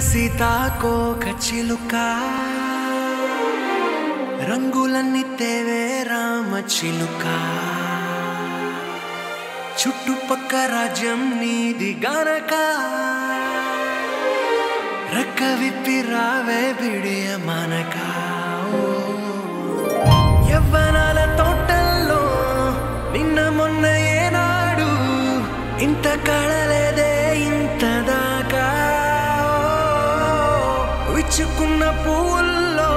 సీతాకోక చిలుక రంగులన్నీ తేవే రామ చిలుక చుట్టుపక్క రాజ్యం నీది గనక. రెక్క విప్పి రావే బిడియ మనక. యవ్వనాల తోటల్లో నిన్న మొన్న ఏనాడు ఇంత కళలేదే విచ్చుకున్న పువ్వుల్లో